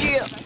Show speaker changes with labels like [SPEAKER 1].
[SPEAKER 1] Yeah.